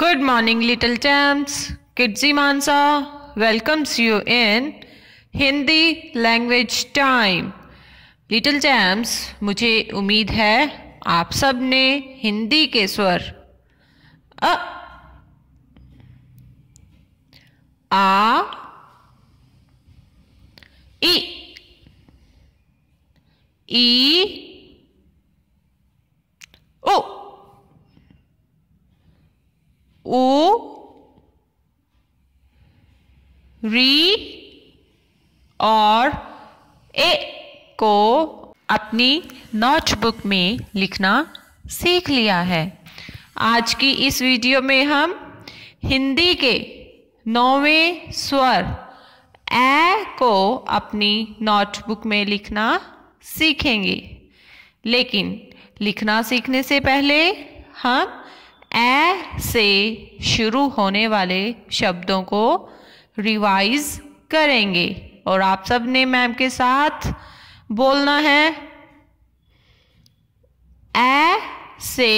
Good morning little champs Kidzee Mansa welcomes you in Hindi language time little champs मुझे उम्मीद है आप सबने हिंदी के स्वर अ, आ, ई ई री और ए को अपनी नोटबुक में लिखना सीख लिया है। आज की इस वीडियो में हम हिंदी के नौवें स्वर ए को अपनी नोटबुक में लिखना सीखेंगे। लेकिन लिखना सीखने से पहले हम ए से शुरू होने वाले शब्दों को रिवाइज करेंगे। और आप सबने मैम के साथ बोलना है ए से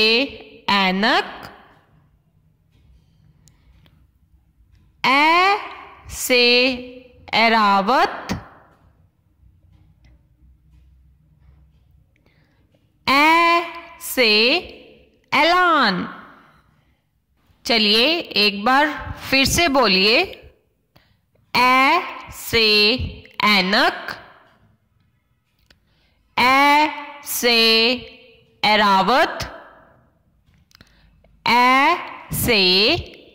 एनक ए से एरावत ए से ऐलान। चलिए एक बार फिर से बोलिए। ए से एनक ए से एरावत ए से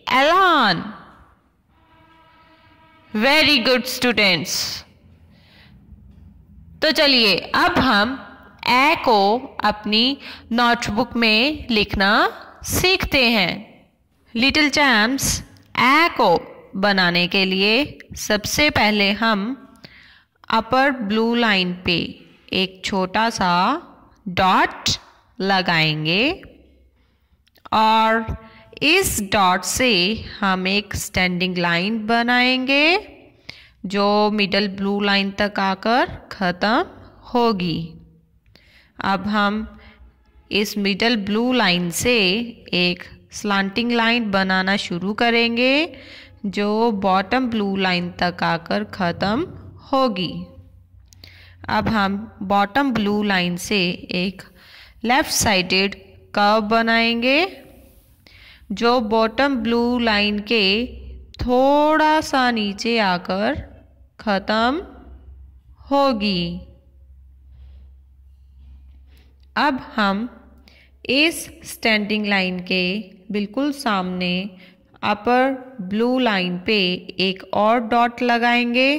ऐलान वेरी गुड स्टूडेंट्स तो चलिए, अब हम ए को अपनी नोटबुक में लिखना सीखते हैं। लिटिल चैम्स ए को। बनाने के लिए सबसे पहले हम अपर ब्लू लाइन पे एक छोटा सा डॉट लगाएँगे और इस डॉट से हम एक स्टैंडिंग लाइन बनाएँगे, जो मिडल ब्लू लाइन तक आकर ख़त्म होगी। अब हम इस मिडल ब्लू लाइन से एक स्लांटिंग लाइन बनाना शुरू करेंगे जो बॉटम ब्लू लाइन तक आकर ख़त्म होगी। अब हम बॉटम ब्लू लाइन से एक लेफ़्ट साइडेड कर्व बनाएँगे, जो बॉटम ब्लू लाइन के थोड़ा सा नीचे आकर ख़त्म होगी। अब हम इस स्टैंडिंग लाइन के बिल्कुल सामने अपर ब्लू लाइन पे एक और डॉट लगाएँगे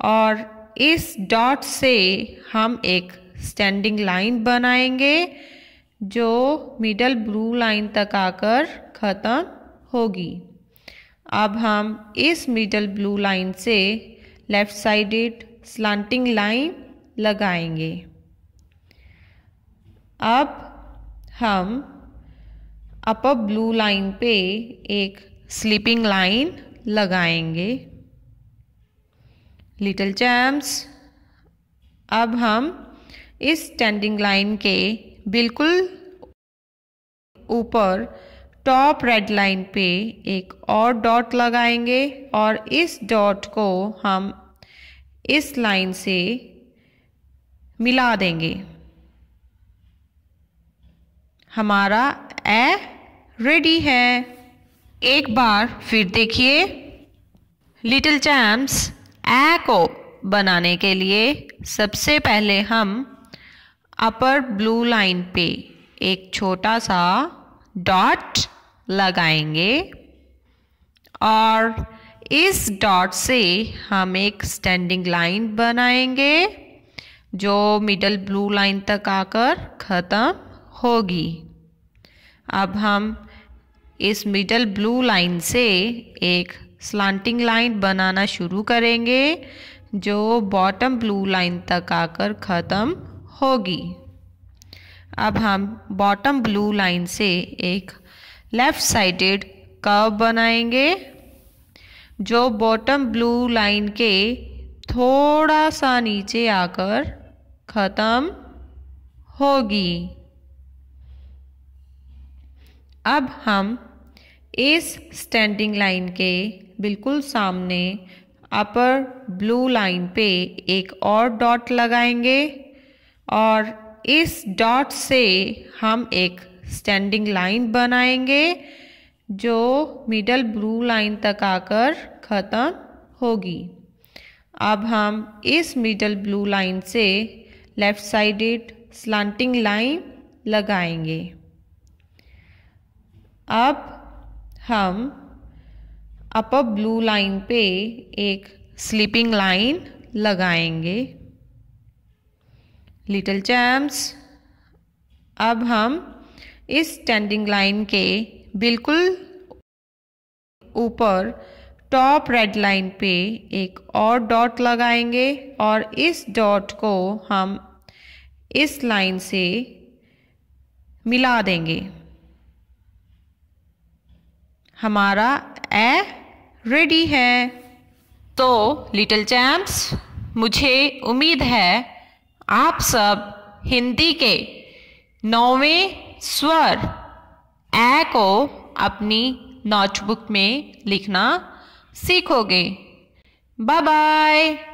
और इस डॉट से हम एक स्टैंडिंग लाइन बनाएँगे, जो मिडल ब्लू लाइन तक आकर ख़त्म होगी। अब हम इस मिडल ब्लू लाइन से लेफ़्ट साइडेड स्लांटिंग लाइन लगाएँगे। अब हम अपर ब्लू लाइन पे एक स्लीपिंग लाइन लगाएँगे। लिटिल चैम्प्स अब हम इस स्टैंडिंग लाइन के बिल्कुल ऊपर टॉप रेड लाइन पे एक और डॉट लगाएँगे और इस डॉट को हम इस लाइन से मिला देंगे। हमारा ए रेडी है? एक बार फिर देखिए। लिटिल चैम्प्स ए को बनाने के लिए सबसे पहले हम अपर ब्लू लाइन पे एक छोटा सा डॉट लगाएँगे और इस डॉट से हम एक स्टैंडिंग लाइन बनाएँगे, जो मिडल ब्लू लाइन तक आकर ख़त्म होगी। अब हम इस मिडल ब्लू लाइन से एक स्लांटिंग लाइन बनाना शुरू करेंगे, जो बॉटम ब्लू लाइन तक आकर ख़त्म होगी। अब हम बॉटम ब्लू लाइन से एक लेफ़्ट साइडेड कर्व बनाएँगे, जो बॉटम ब्लू लाइन के थोड़ा सा नीचे आकर ख़त्म होगी। अब हम इस स्टैंडिंग लाइन के बिल्कुल सामने अपर ब्लू लाइन पे एक और डॉट लगाएँगे और इस डॉट से हम एक स्टैंडिंग लाइन बनाएँगे जो मिडल ब्लू लाइन तक आकर ख़त्म होगी। अब हम इस मिडल ब्लू लाइन से लेफ़्ट साइडेड स्लांटिंग लाइन लगाएँगे। अब हम अपर ब्लू लाइन पे एक स्लीपिंग लाइन लगाएँगे। लिटिल चैम्प्स अब हम इस स्टैंडिंग लाइन के बिल्कुल ऊपर टॉप रेड लाइन पे एक और डॉट लगाएँगे और इस डॉट को हम इस लाइन से मिला देंगे। हमारा ए रेडी है। तो लिटिल चैम्प्स मुझे उम्मीद है आप सब हिंदी के नौवें स्वर ए को अपनी नोटबुक में लिखना सीखोगे। Bye bye